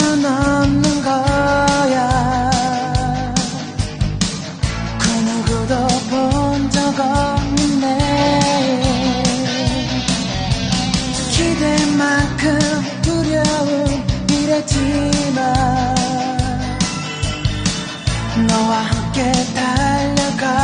순는 거야. 그 누구도 본 적 없네 기대만큼 두려움 이랬지만 너와 함께 달려가